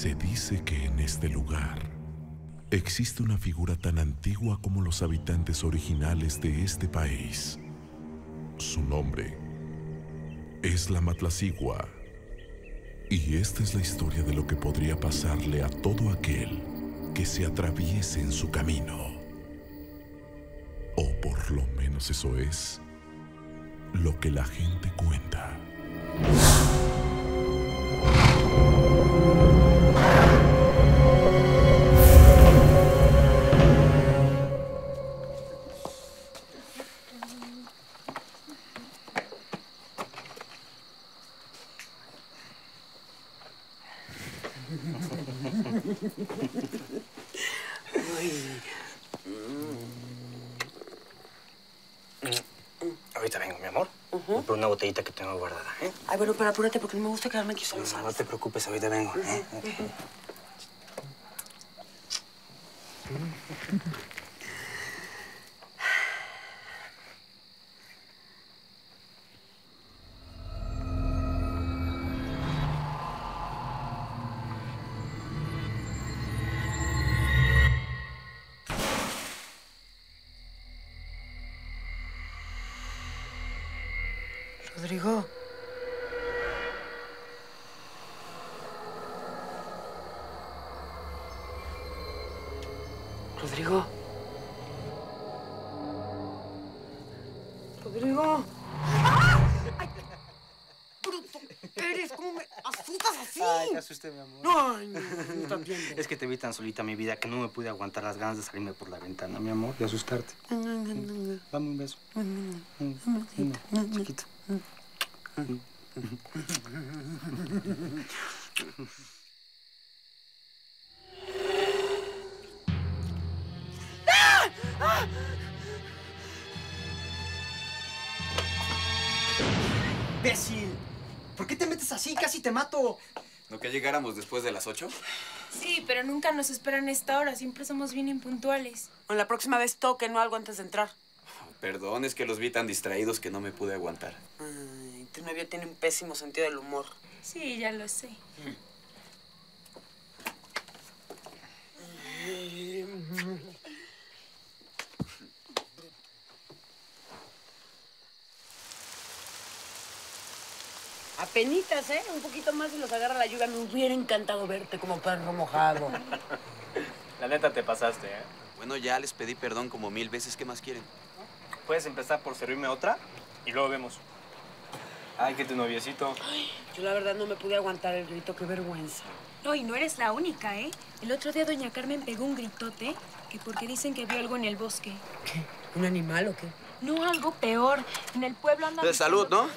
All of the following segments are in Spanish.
Se dice que en este lugar existe una figura tan antigua como los habitantes originales de este país. Su nombre es la Matlacigua. Y esta es la historia de lo que podría pasarle a todo aquel que se atraviese en su camino. O por lo menos eso es lo que la gente cuenta. Ay, bueno, pero apúrate porque no me gusta quedarme aquí sola, No, no te preocupes, ahorita vengo, ¿eh? Rodrigo. Rodrigo. Rodrigo. ¡Ay! ¡Bruto! Eres, ¿cómo me asustas así? Ay, te asusté, mi amor. No, ay, no. Es que te vi tan solita, mi vida, que no me pude aguantar las ganas de salirme por la ventana, mi amor, de asustarte. Dame un beso. Chiquito. Así? Casi te mato. ¿No que llegáramos después de las 8? Sí, pero nunca nos esperan a esta hora. Siempre somos bien impuntuales. Bueno, la próxima vez toquen o algo antes de entrar. Perdón, es que los vi tan distraídos que no me pude aguantar. Ay, tu novio tiene un pésimo sentido del humor. Sí, ya lo sé. Apenitas, ¿eh? Un poquito más y los agarra la lluvia. Me hubiera encantado verte como perro mojado. La neta te pasaste, ¿eh? Bueno, ya les pedí perdón como mil veces. ¿Qué más quieren? Puedes empezar por servirme otra y luego vemos. Ay, que tu noviecito. Yo la verdad no me pude aguantar el grito. Qué vergüenza. No, y no eres la única, ¿eh? El otro día doña Carmen pegó un gritote que porque dicen que vio algo en el bosque. ¿Qué? ¿Un animal o qué? No, algo peor. En el pueblo andan... De salud, ¿no?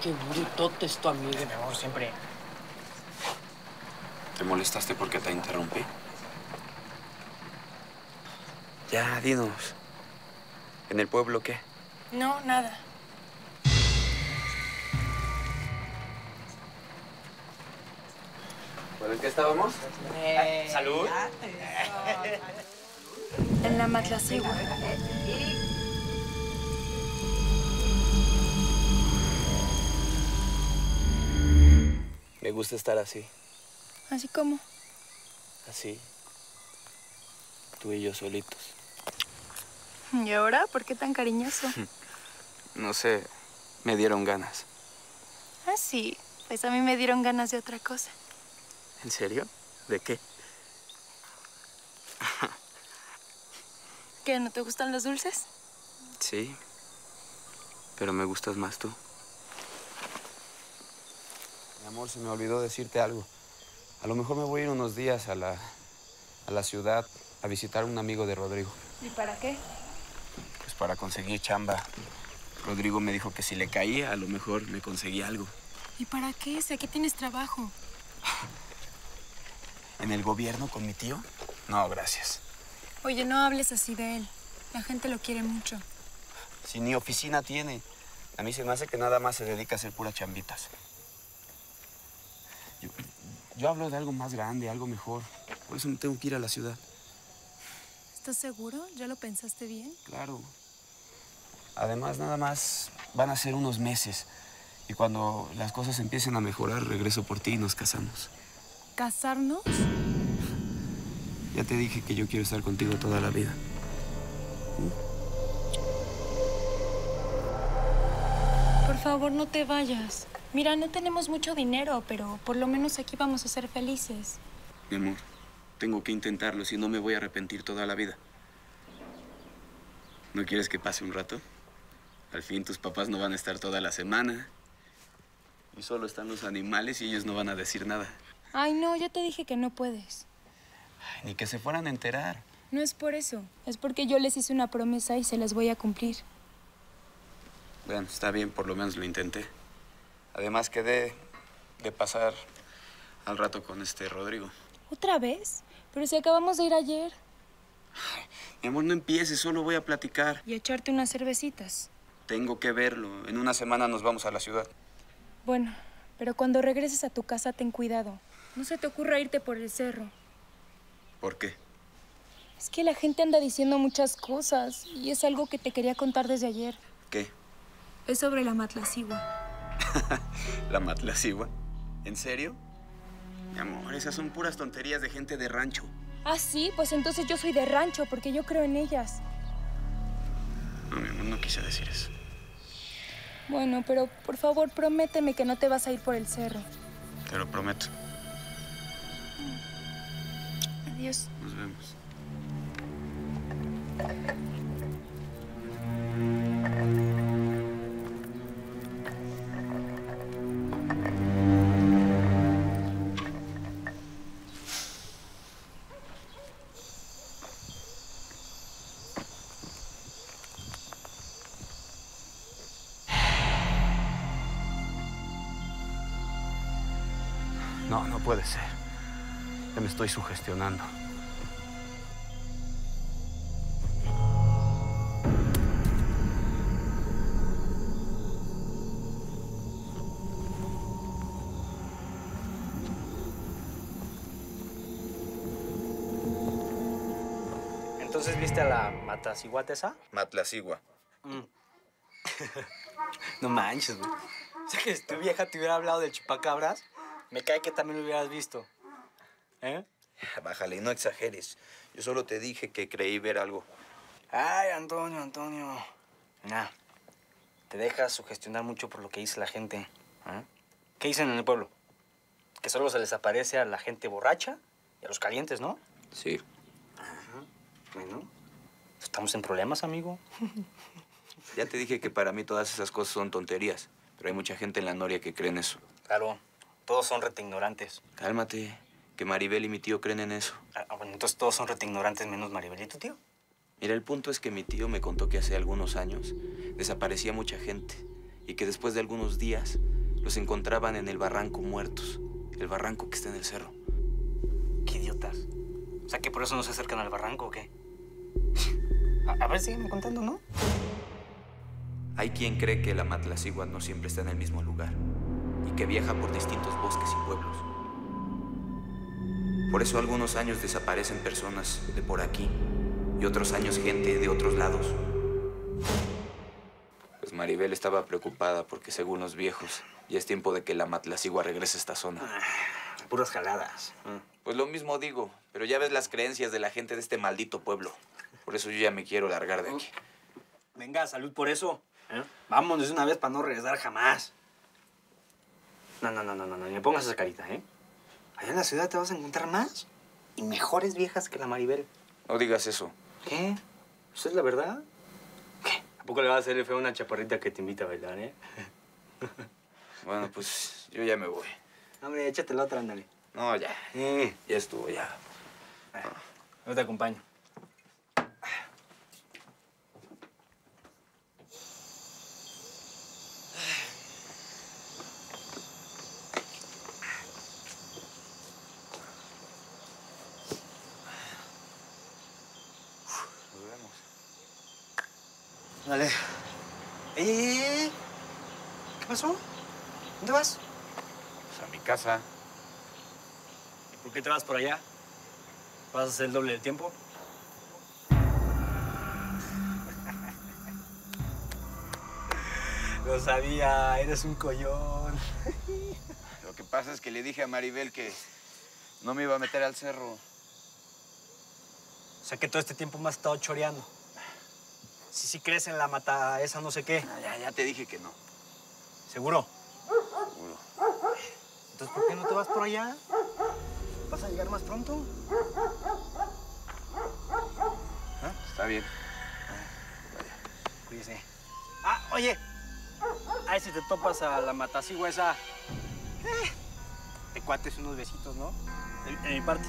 Qué brutote es tu amigo. Mi amor, siempre. ¿Te molestaste porque te interrumpí? Ya, dinos. ¿En el pueblo qué? No, nada. ¿Por el que estábamos? Salud. En la Matlacigua. Me gusta estar así, Así como. así. Tú y yo solitos. ¿Y ahora? ¿Por qué tan cariñoso? No sé, me dieron ganas. Ah, sí. Pues a mí me dieron ganas de otra cosa. ¿En serio? ¿De qué? ¿Qué? ¿No te gustan los dulces? Sí, pero me gustas más tú. Amor, se me olvidó decirte algo. A lo mejor me voy a ir unos días a la, a la ciudad a visitar a un amigo de Rodrigo. ¿Y para qué? Pues para conseguir chamba. Rodrigo me dijo que si le caía, a lo mejor me conseguía algo. ¿Y para qué? Si aquí tienes trabajo. ¿En el gobierno con mi tío? No, gracias. Oye, no hables así de él. La gente lo quiere mucho. Si ni oficina tiene. A mí se me hace que nada más se dedica a hacer puras chambitas. Yo, hablo de algo más grande, algo mejor. Por eso me tengo que ir a la ciudad. ¿Estás seguro? ¿Ya lo pensaste bien? Claro. Además, nada más van a ser unos meses. Y cuando las cosas empiecen a mejorar, regreso por ti y nos casamos. ¿Casarnos? Ya te dije que yo quiero estar contigo toda la vida. Por favor, no te vayas. Mira, no tenemos mucho dinero, pero por lo menos aquí vamos a ser felices. Mi amor, tengo que intentarlo, si no me voy a arrepentir toda la vida. ¿No quieres que pase un rato? Al fin tus papás no van a estar toda la semana. Y solo están los animales y ellos no van a decir nada. Ay, no, ya te dije que no puedes. Ay, ni que se fueran a enterar. No es por eso, es porque yo les hice una promesa y se las voy a cumplir. Bueno, está bien, por lo menos lo intenté. Además quedé de pasar al rato con este Rodrigo. ¿Otra vez? Pero si acabamos de ir ayer. Mi amor, no empieces, solo voy a platicar. Y echarte unas cervecitas. Tengo que verlo. En una semana nos vamos a la ciudad. Bueno, pero cuando regreses a tu casa ten cuidado. No se te ocurra irte por el cerro. ¿Por qué? Es que la gente anda diciendo muchas cosas y es algo que te quería contar desde ayer. ¿Qué? Es sobre la matlacigua. ¿La matlacigua? ¿En serio? Mi amor, esas son puras tonterías de gente de rancho. Ah, sí, pues entonces yo soy de rancho porque yo creo en ellas. No, mi amor, no quise decir eso. Bueno, pero por favor prométeme que no te vas a ir por el cerro. Te lo prometo. Adiós. Nos vemos. No, no puede ser. Ya me estoy sugestionando. Entonces, ¿viste a la mataciguata esa? Matlacigua. No manches, güey. O sea, que si tu vieja te hubiera hablado del chupacabras, me cae que también lo hubieras visto. ¿Eh? Bájale, no exageres. Yo solo te dije que creí ver algo. Ay, Antonio, Antonio. Mira, te dejas sugestionar mucho por lo que dice la gente. ¿eh? ¿Qué dicen en el pueblo? Que solo se les aparece a la gente borracha y a los calientes, ¿no? Sí. Bueno, estamos en problemas, amigo. Ya te dije que para mí todas esas cosas son tonterías. Pero hay mucha gente en la Noria que cree en eso. Claro, todos son rete ignorantes. Cálmate, que Maribel y mi tío creen en eso. Ah, ah, bueno, entonces todos son rete ignorantes menos Maribel y tu tío. Mira, el punto es que mi tío me contó que hace algunos años desaparecía mucha gente y que después de algunos días los encontraban en el barranco muertos. El barranco que está en el cerro. Qué idiotas. O sea, que por eso no se acercan al barranco o qué. A, a ver, sígueme contando, ¿no? Hay quien cree que la matlacigua no siempre está en el mismo lugar y que viaja por distintos bosques y pueblos. Por eso algunos años desaparecen personas de por aquí y otros años gente de otros lados. Pues Maribel estaba preocupada porque según los viejos ya es tiempo de que la matlacigua regrese a esta zona. Puras jaladas. Ah. Pues lo mismo digo, pero ya ves las creencias de la gente de este maldito pueblo. Por eso yo ya me quiero largar de aquí. Venga, salud por eso. ¿eh? Vámonos de una vez para no regresar jamás. No, no, no, no, no, no, ni me pongas esa carita, ¿eh? Allá en la ciudad te vas a encontrar más y mejores viejas que la Maribel. No digas eso. ¿Qué? ¿Eso es la verdad? ¿Qué? ¿A poco le vas a hacer feo a una chaparrita que te invita a bailar, eh? Bueno, pues yo ya me voy. Hombre, échate la otra, ándale. No, ya. Eh, Ya estuvo, ya. yo te acompaño. Nos vemos. Dale. ¡Ey, ey, ey, ey! ¿Qué pasó? ¿Dónde vas? Pues a mi casa. ¿Por qué te vas por allá? ¿Vas a hacer el doble del tiempo? Lo sabía, eres un collón. Lo que pasa es que le dije a Maribel que no me iba a meter al cerro. O sea que todo este tiempo me has estado choreando. Si sí crees en la mata esa no sé qué. Ah, Ya, ya te dije que no. ¿Seguro? Seguro. Entonces, ¿por qué no te vas por allá? ¿Vas a llegar más pronto? Está bien. Cuídese. Ah, oye. A ver si te topas a la matacigua esa. Eh, te cuates unos besitos, ¿no? De, de mi parte.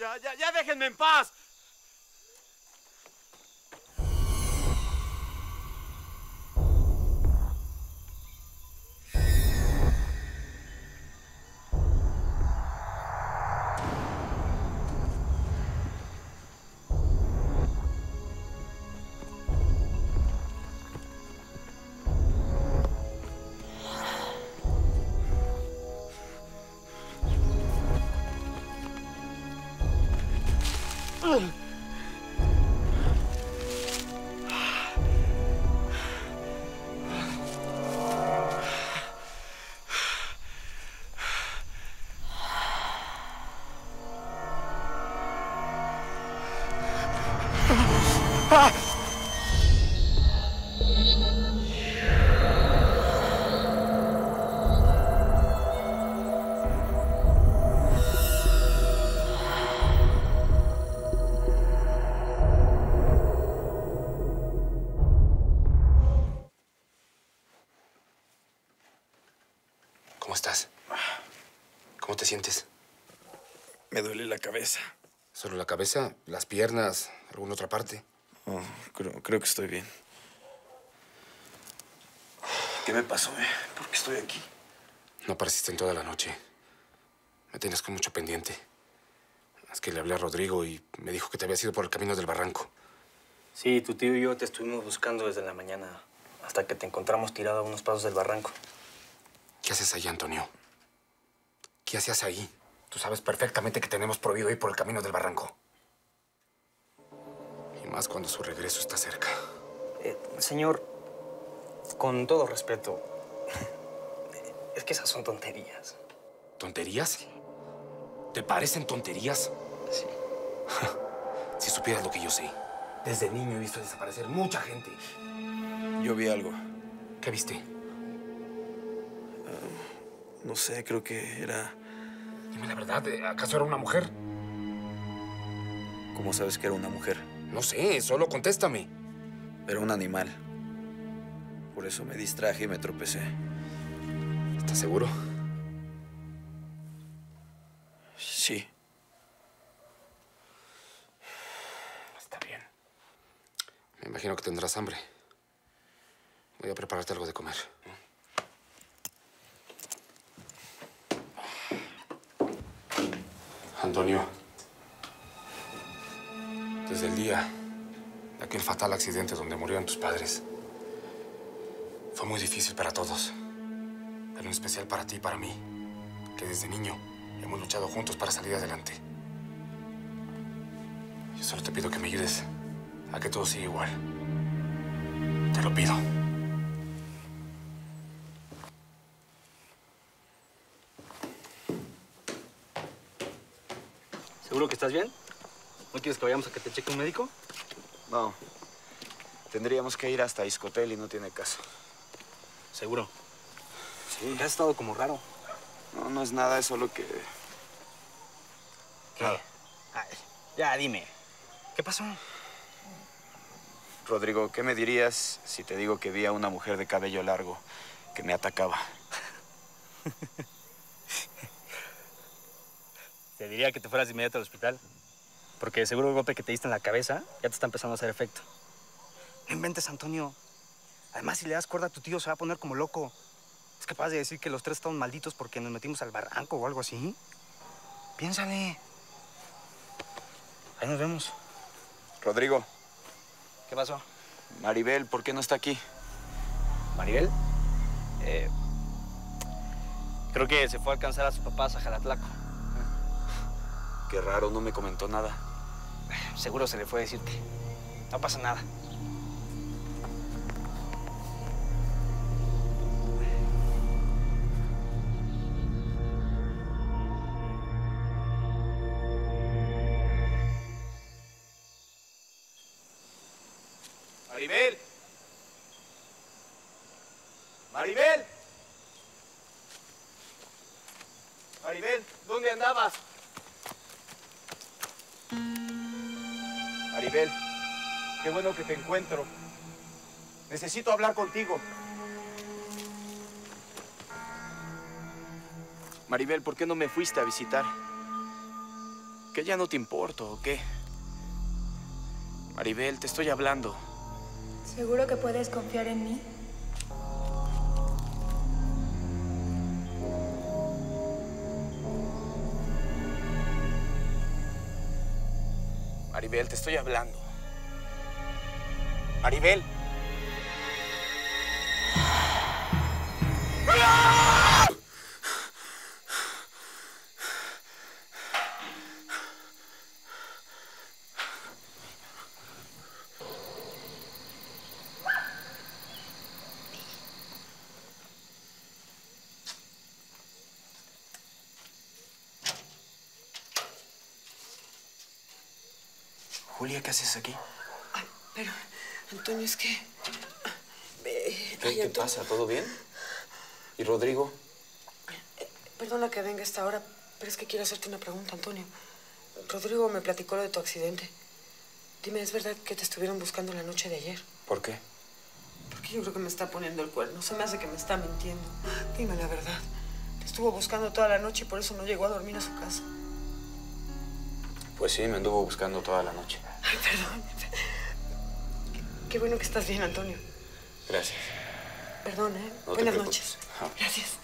Ya, ya, ya déjenme en paz. ¿Cómo cabeza? ¿Las piernas? ¿Alguna otra parte? Oh, creo, creo que estoy bien. ¿Qué me pasó, eh? ¿Por qué estoy aquí? No apareciste en toda la noche. Me tienes con mucho pendiente. Es que le hablé a Rodrigo y me dijo que te habías ido por el camino del barranco. Sí, tu tío y yo te estuvimos buscando desde la mañana hasta que te encontramos tirado a unos pasos del barranco. ¿Qué haces ahí, Antonio? ¿Qué hacías ahí? Tú sabes perfectamente que tenemos prohibido ir por el camino del barranco. Más cuando su regreso está cerca. Eh, señor, con todo respeto, es que esas son tonterías. ¿Tonterías? ¿Te parecen tonterías? Sí. si supieras lo que yo sé. Desde niño he visto desaparecer mucha gente. Yo vi algo. ¿Qué viste? No sé, creo que era... Dime la verdad, ¿eh? ¿acaso era una mujer? ¿Cómo sabes que era una mujer? No sé, solo contéstame. Era un animal. Por eso me distraje y me tropecé. ¿Estás seguro? Sí. Está bien. Me imagino que tendrás hambre. Voy a prepararte algo de comer. Antonio, desde el día de aquel fatal accidente donde murieron tus padres, fue muy difícil para todos, pero en especial para ti y para mí, que desde niño hemos luchado juntos para salir adelante. Yo solo te pido que me ayudes a que todo siga igual. Te lo pido. ¿Seguro que estás bien? ¿No quieres que vayamos a que te cheque un médico? No. Tendríamos que ir hasta Iscotel y no tiene caso. Seguro. Sí. Has estado como raro. No, no es nada, es solo que... ¿Qué? Ay, ya, dime. ¿Qué pasó? Rodrigo, ¿qué me dirías si te digo que vi a una mujer de cabello largo que me atacaba? Te diría que te fueras de inmediato al hospital. Porque seguro el golpe que te diste en la cabeza ya te está empezando a hacer efecto. No inventes, Antonio. Además, si le das cuerda a tu tío, se va a poner como loco. Es capaz de decir que los tres estamos malditos porque nos metimos al barranco o algo así. Piénsale. Ahí nos vemos. Rodrigo, ¿Qué pasó? Maribel, ¿por qué no está aquí? ¿Maribel? Eh, creo que se fue a alcanzar a sus papás a Jalatlaco. Qué raro, no me comentó nada. Seguro se le fue a decirte. No pasa nada. Maribel. Maribel. Maribel, ¿dónde andabas? Maribel, qué bueno que te encuentro. Necesito hablar contigo. Maribel, ¿por qué no me fuiste a visitar? ¿Que ya no te importo o qué? Maribel, te estoy hablando. ¿Seguro que puedes confiar en mí? Maribel, te estoy hablando. Maribel. Julia, ¿qué haces aquí? Ay, pero, Antonio, es que... Eh, ¿Qué, ay, qué Antonio, pasa? ¿Todo bien? ¿Y Rodrigo? Perdona que venga a esta hora, pero es que quiero hacerte una pregunta, Antonio. Rodrigo me platicó lo de tu accidente. Dime, ¿es verdad que te estuvieron buscando la noche de ayer? ¿Por qué? Porque yo creo que me está poniendo el cuerno. Se me hace que me está mintiendo. Dime la verdad. Te estuvo buscando toda la noche y por eso no llegó a dormir a su casa. Pues sí, me anduvo buscando toda la noche. Ay, perdón. Qué, qué bueno que estás bien, Antonio. Gracias. Perdón, ¿eh? No Buenas noches. Ah. Gracias.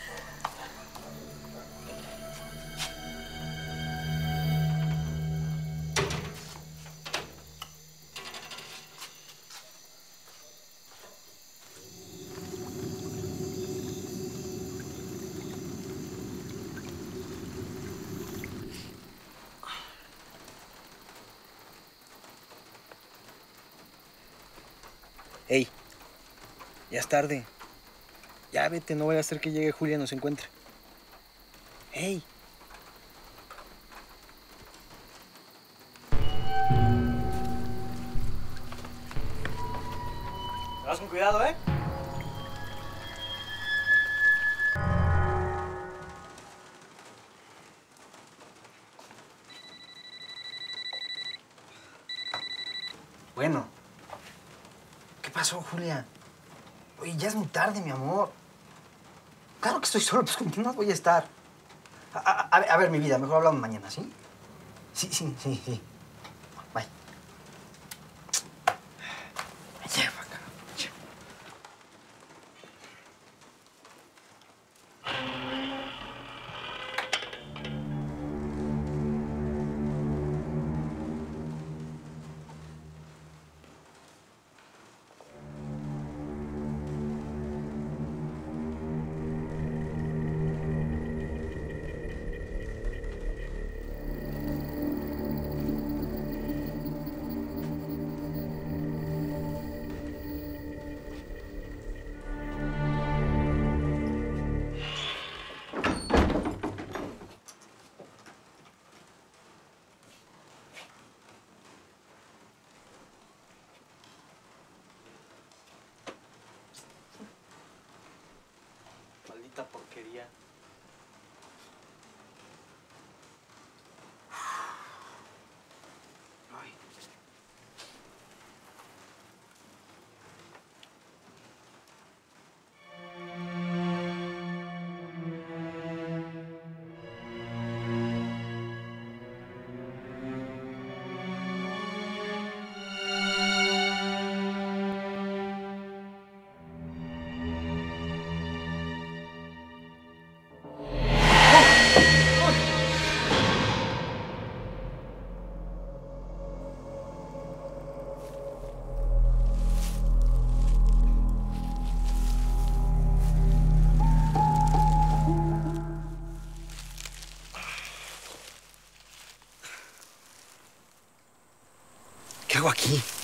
tarde. Ya vete, no voy a hacer que llegue Julia y nos encuentre. ¡Hey! Con cuidado, ¿eh? Bueno. ¿Qué pasó, Julia? Oye, ya es muy tarde, mi amor. Claro que estoy solo, pues con quién más voy a estar. A, a- a ver, mi vida, mejor hablamos mañana, ¿sí? Sí, sí, sí, sí. ¿Qué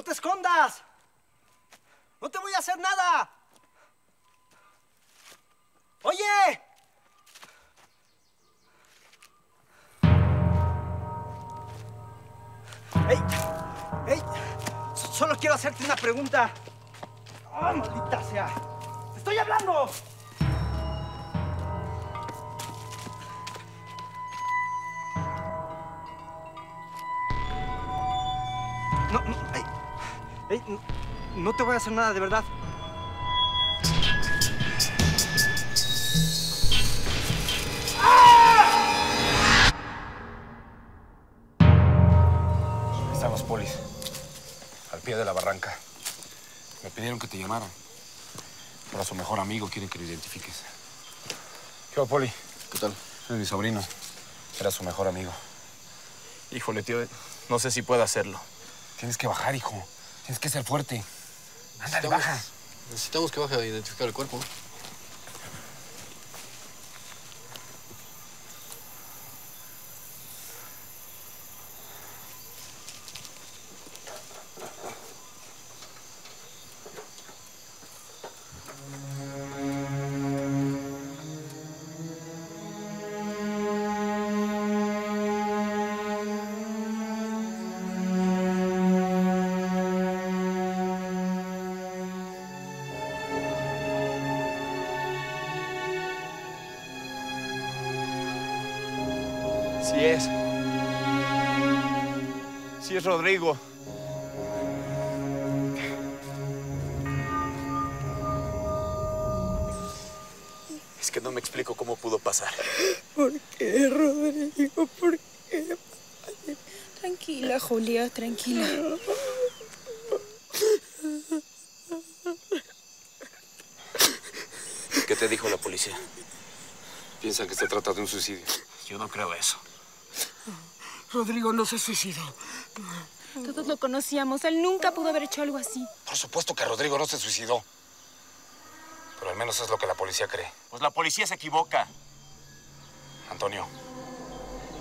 ¡No te escondas! ¡No te voy a hacer nada! ¡Oye! ¡Ey! ¡Ey! Solo quiero hacerte una pregunta. ¡Ah, maldita sea! ¡Te estoy hablando! No te voy a hacer nada, de verdad. Están los polis. Al pie de la barranca. Me pidieron que te llamara. Para su mejor amigo quieren que lo identifiques. ¿Qué va, Poli? ¿Qué tal? Es mi sobrino. Era su mejor amigo. Híjole, tío, no sé si puedo hacerlo. Tienes que bajar, hijo. Tienes que ser fuerte. Ándale, Necesitamos- baja. Necesitamos que baje a identificar el cuerpo. Rodrigo. Es que no me explico cómo pudo pasar. ¿Por qué, Rodrigo? ¿Por qué? Tranquila, Julia, tranquila. ¿Qué te dijo la policía? Piensan que se trata de un suicidio. Yo no creo eso. Rodrigo no se suicidó. Todos lo conocíamos. Él nunca pudo haber hecho algo así. Por supuesto que Rodrigo no se suicidó. Pero al menos es lo que la policía cree. Pues la policía se equivoca. Antonio,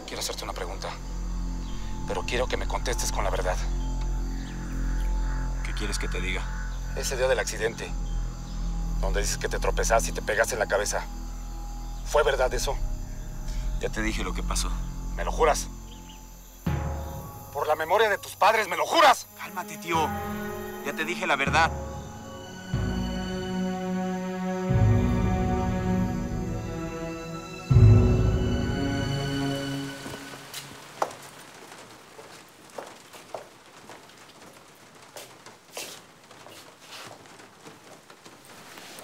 quiero hacerte una pregunta. Pero quiero que me contestes con la verdad. ¿Qué quieres que te diga? Ese día del accidente, donde dices que te tropezaste y te pegaste en la cabeza. ¿Fue verdad eso? Ya te dije lo que pasó. ¿Me lo juras? La memoria de tus padres, ¿me lo juras? Cálmate, tío. Ya te dije la verdad.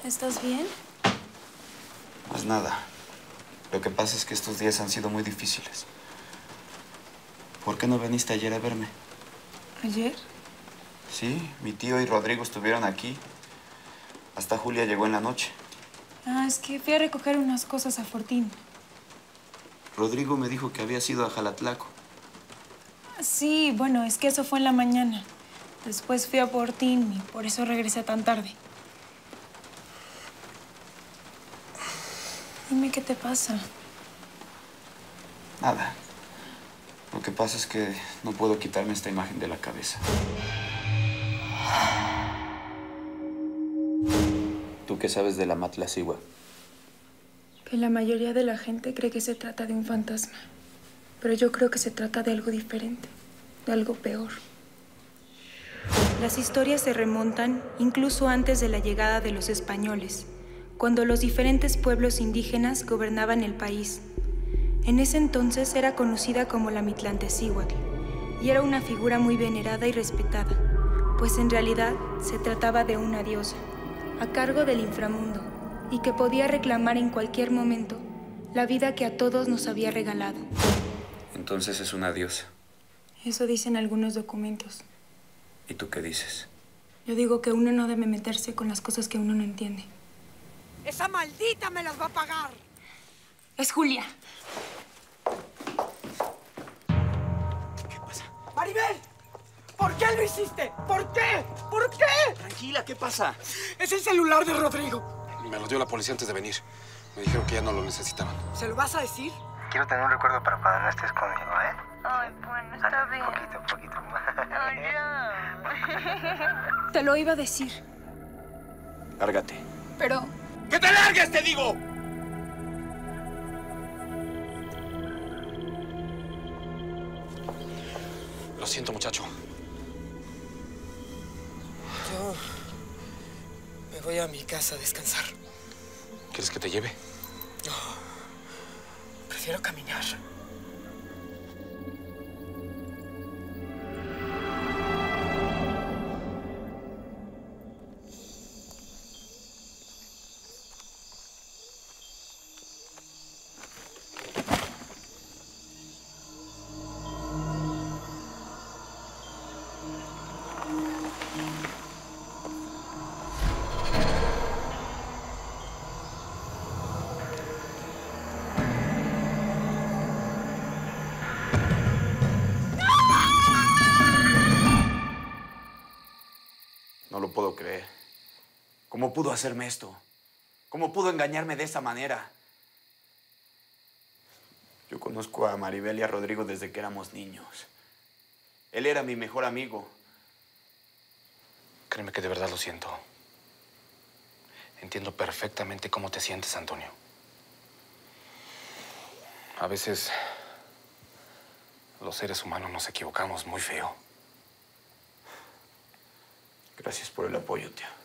¿Estás bien? Pues nada. Lo que pasa es que estos días han sido muy difíciles. ¿Por qué no viniste ayer a verme? ¿Ayer? Sí, mi tío y Rodrigo estuvieron aquí. Hasta Julia llegó en la noche. Ah, es que fui a recoger unas cosas a Fortín. Rodrigo me dijo que había ido a Jalatlaco. Sí, bueno, es que eso fue en la mañana. Después fui a Fortín y por eso regresé tan tarde. Dime qué te pasa. Nada. Lo que pasa es que no puedo quitarme esta imagen de la cabeza. ¿Tú qué sabes de la Matlacigua? Que la mayoría de la gente cree que se trata de un fantasma. Pero yo creo que se trata de algo diferente, de algo peor. Las historias se remontan incluso antes de la llegada de los españoles, cuando los diferentes pueblos indígenas gobernaban el país. En ese entonces era conocida como la Mitlantecíhuatl y era una figura muy venerada y respetada, pues en realidad se trataba de una diosa, a cargo del inframundo, y que podía reclamar en cualquier momento la vida que a todos nos había regalado. Entonces es una diosa. Eso dicen algunos documentos. ¿Y tú qué dices? Yo digo que uno no debe meterse con las cosas que uno no entiende. ¡Esa maldita me las va a pagar! Es Julia. ¡Maribel! ¿Por qué lo hiciste? ¿Por qué? ¿Por qué? Tranquila, ¿qué pasa? Es el celular de Rodrigo. Me lo dio la policía antes de venir. Me dijeron que ya no lo necesitaban. ¿Se lo vas a decir? Quiero tener un recuerdo para cuando no estés conmigo, ¿eh? Ay, bueno, está bien. Poquito, poquito. Te lo iba a decir, Lárgate. pero ¡Que te largues, te digo! Lo siento, muchacho. Yo me voy a mi casa a descansar. ¿Quieres que te lleve? Prefiero caminar. Pudo hacerme esto? ¿Cómo pudo engañarme de esa manera? Yo conozco a Maribel y a Rodrigo desde que éramos niños. Él era mi mejor amigo. Créeme que de verdad lo siento. Entiendo perfectamente cómo te sientes, Antonio. A veces los seres humanos nos equivocamos muy feo. Gracias por el apoyo, tío.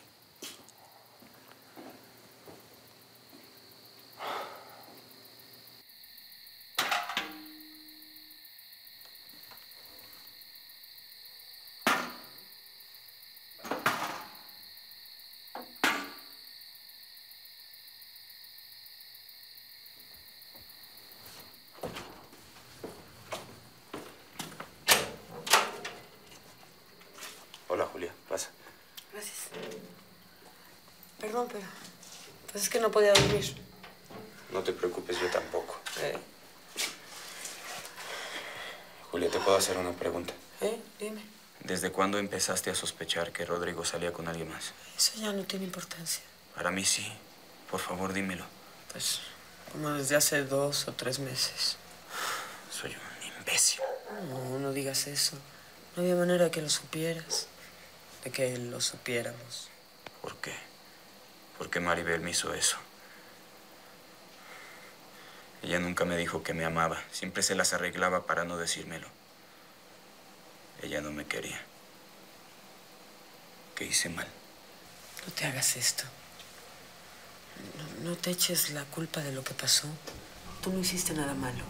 Perdón, pero... Pues es que no podía dormir. No te preocupes, yo tampoco. ¿Eh? Julia, ¿te puedo hacer una pregunta? ¿Eh? Dime. ¿Desde cuándo empezaste a sospechar que Rodrigo salía con alguien más? Eso ya no tiene importancia. Para mí sí. Por favor, dímelo. Pues como desde hace dos o tres meses. Soy un imbécil. No, no digas eso. No había manera de que lo supieras. De que lo supiéramos. ¿Por qué? ¿Por qué Maribel me hizo eso? Ella nunca me dijo que me amaba. Siempre se las arreglaba para no decírmelo. Ella no me quería. ¿Qué hice mal? No te hagas esto. No, no te eches la culpa de lo que pasó. Tú no hiciste nada malo.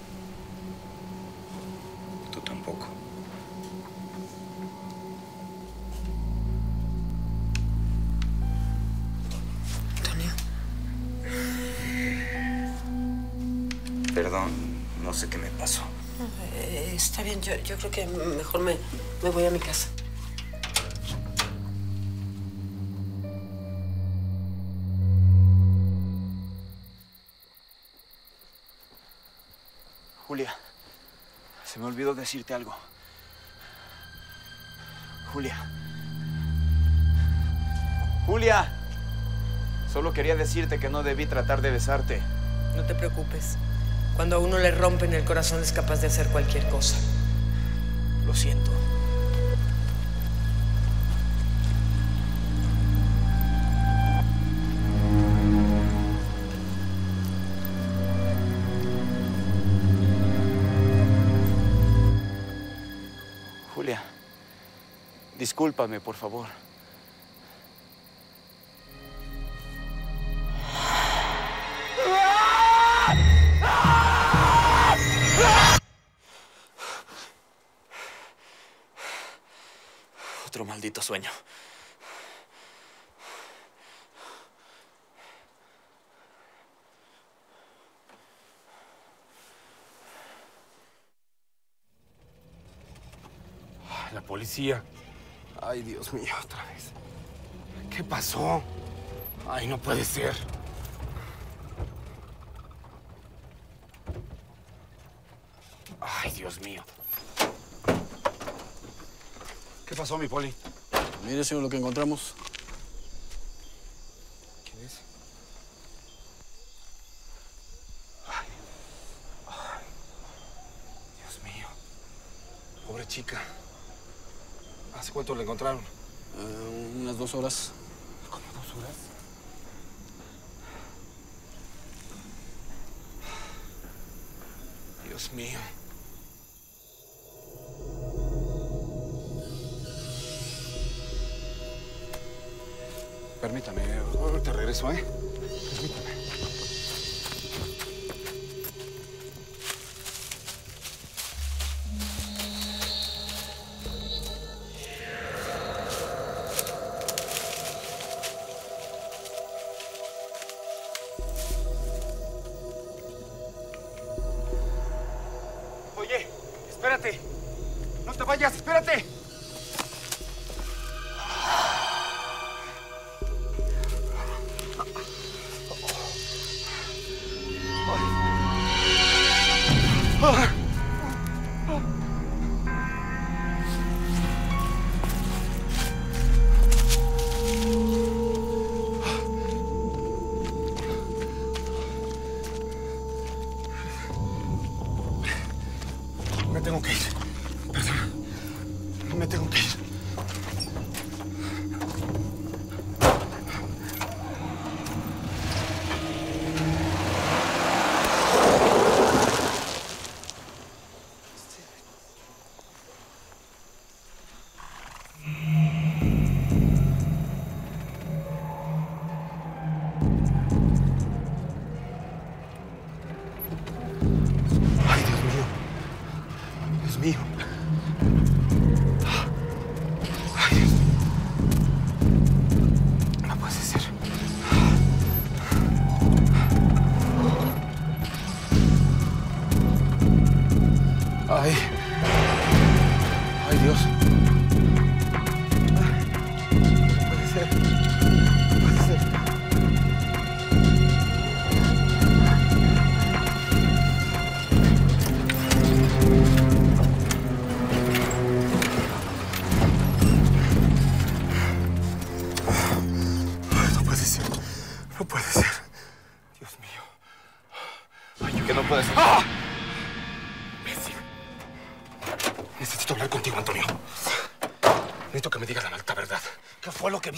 Tú tampoco. Perdón, no sé qué me pasó. eh, está bien. Yo, yo creo que mejor me, me voy a mi casa. Julia, se me olvidó decirte algo. Julia. Julia. Solo quería decirte que no debí tratar de besarte. No te preocupes. Cuando a uno le rompen el corazón es capaz de hacer cualquier cosa. Lo siento. Julia, discúlpame, por favor. La policía. Ay, Dios mío, otra vez. ¿Qué pasó? Ay, no puede ser. Ay, Dios mío. ¿Qué pasó, mi poli? Mire, señor, lo que encontramos. ¿Quién es? Dios mío. Pobre chica. ¿Hace cuánto la encontraron? Eh, unas dos horas. ¿Cómo dos horas? Dios mío. Permítame, ahorita regreso, ¿eh?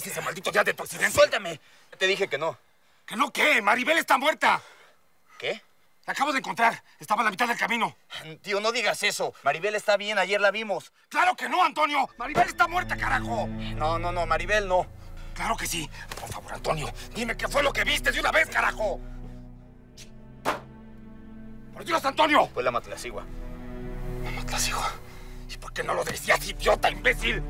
¿Qué fue lo que viste ese maldito día de tu accidente? Suéltame. Te dije que no. ¿Que no qué? Maribel está muerta. ¿Qué? La acabo de encontrar. Estaba a la mitad del camino. Tío, no digas eso. Maribel está bien, ayer la vimos. ¡Claro que no, Antonio! ¡Maribel está muerta, carajo! No, no, no, Maribel no. Claro que sí. Por favor, Antonio, dime qué fue lo que viste de una vez, carajo. ¡Por Dios, Antonio! Fue la matlacigua. La matlacigua. ¿Y por qué no lo decías, idiota, imbécil?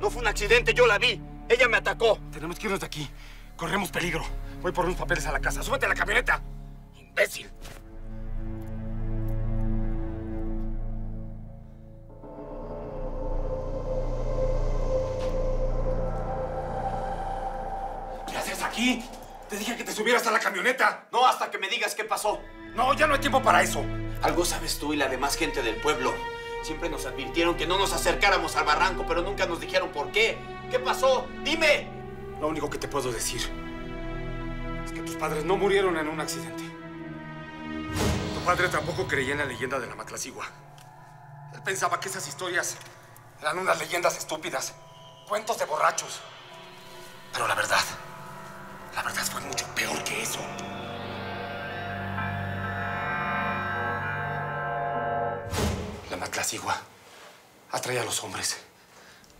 No fue un accidente, yo la vi. Ella me atacó. Tenemos que irnos de aquí. Corremos peligro. Voy por unos papeles a la casa. ¡Súbete a la camioneta! ¡Imbécil! ¿Qué haces aquí? Te dije que te subieras a la camioneta. No hasta que me digas qué pasó. No, ya no hay tiempo para eso. Algo sabes tú y la demás gente del pueblo. Siempre nos advirtieron que no nos acercáramos al barranco, pero nunca nos dijeron por qué. ¿Qué pasó? Dime. Lo único que te puedo decir es que tus padres no murieron en un accidente. Tu padre tampoco creía en la leyenda de la Matlacigua. Él pensaba que esas historias eran unas leyendas estúpidas, cuentos de borrachos. Pero la verdad, la verdad fue mucho peor que eso. La Matlacigua atrae a los hombres,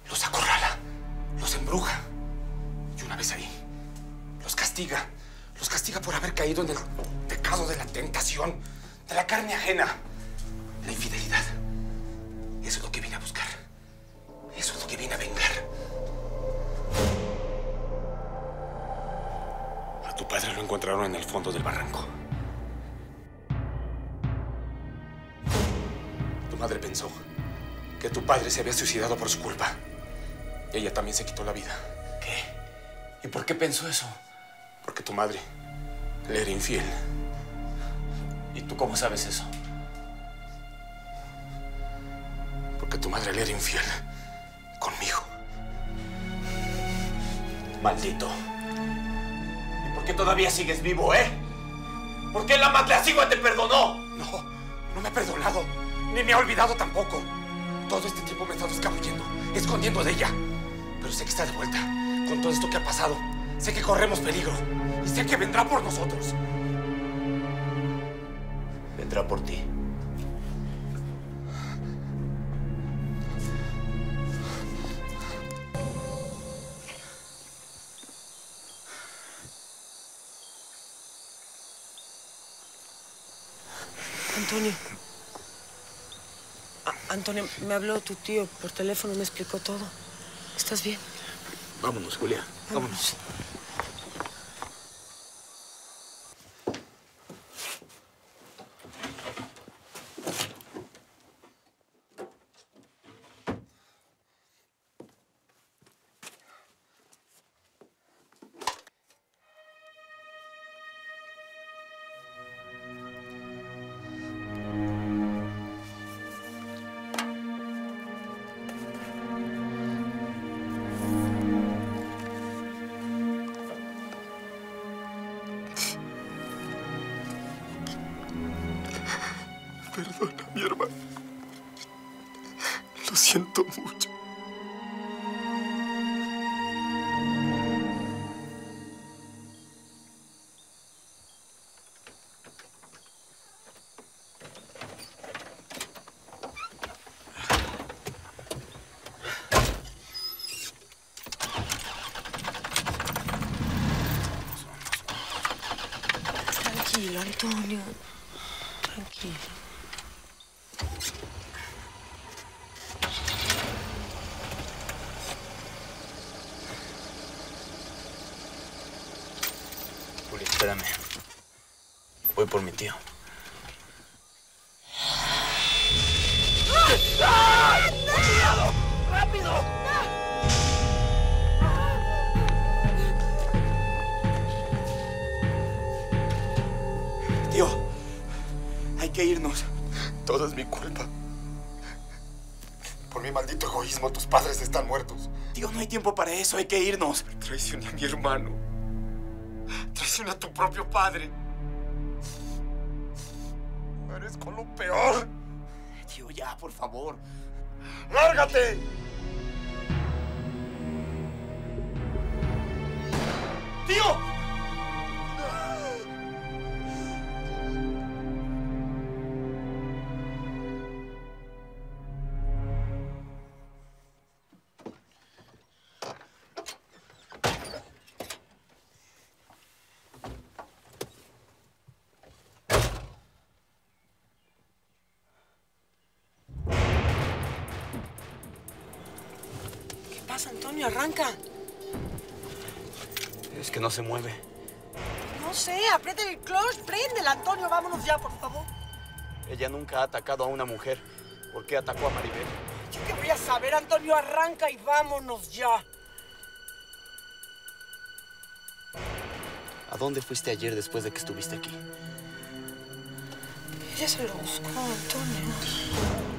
los acorrala, los embruja. Y una vez ahí, los castiga. Los castiga por haber caído en el pecado de la tentación, de la carne ajena, la infidelidad. Eso es lo que vine a buscar. Eso es lo que vine a vengar. A tu padre lo encontraron en el fondo del barranco. Tu madre pensó que tu padre se había suicidado por su culpa. Y ella también se quitó la vida. ¿Qué? ¿Y por qué pensó eso? Porque tu madre le era infiel. ¿Y tú cómo sabes eso? Porque tu madre le era infiel conmigo. Maldito. ¿Y por qué todavía sigues vivo, eh? ¿Por qué la Matlacigua te perdonó? No, no me ha perdonado. Ni me ha olvidado tampoco. Todo este tiempo me he estado escabullendo, escondiendo de ella. Pero sé que está de vuelta. Con todo esto que ha pasado, sé que corremos peligro. Y sé que vendrá por nosotros. Vendrá por ti. Antonio. Antonio, me habló tu tío por teléfono, me explicó todo. ¿Estás bien? Vámonos, Julia. Vámonos. Por mi tío. Tío, hay que irnos. Todo es mi culpa. Por mi maldito egoísmo, tus padres están muertos. Tío, no hay tiempo para eso, hay que irnos. Traicioné a mi hermano. Traicioné a tu propio padre. Ya, por favor. ¡Lárgate! ¿Qué pasa, Antonio? Arranca. Es que no se mueve. No sé, aprieta el clutch, préndela, Antonio. Vámonos ya, por favor. Ella nunca ha atacado a una mujer. ¿Por qué atacó a Maribel? Yo qué voy a saber, Antonio. Arranca y vámonos ya. ¿A dónde fuiste ayer después de que estuviste aquí? Ella se lo buscó, Antonio.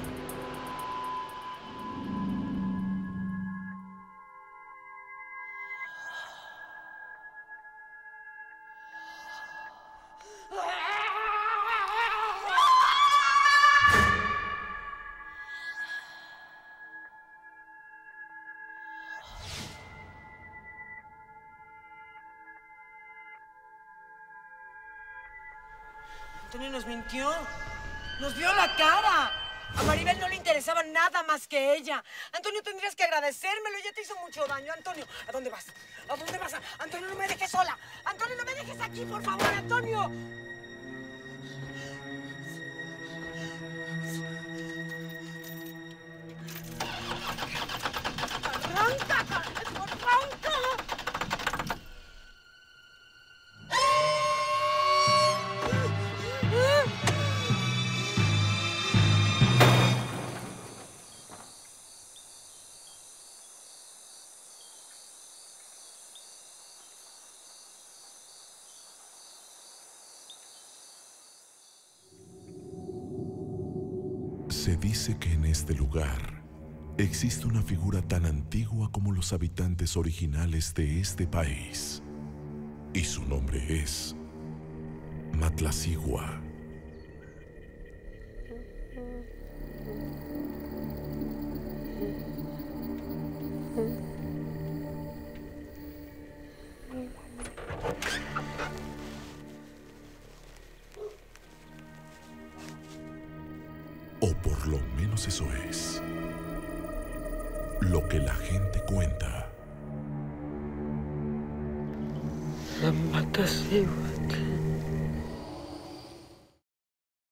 Nos vio la cara. A Maribel no le interesaba nada más que ella. Antonio, tendrías que agradecérmelo. Ya te hizo mucho daño. Antonio, ¿a dónde vas? ¿A dónde vas? Antonio, no me dejes sola. Antonio, no me dejes aquí, por favor, Antonio. Que en este lugar existe una figura tan antigua como los habitantes originales de este país. Y su nombre es Matlacigua.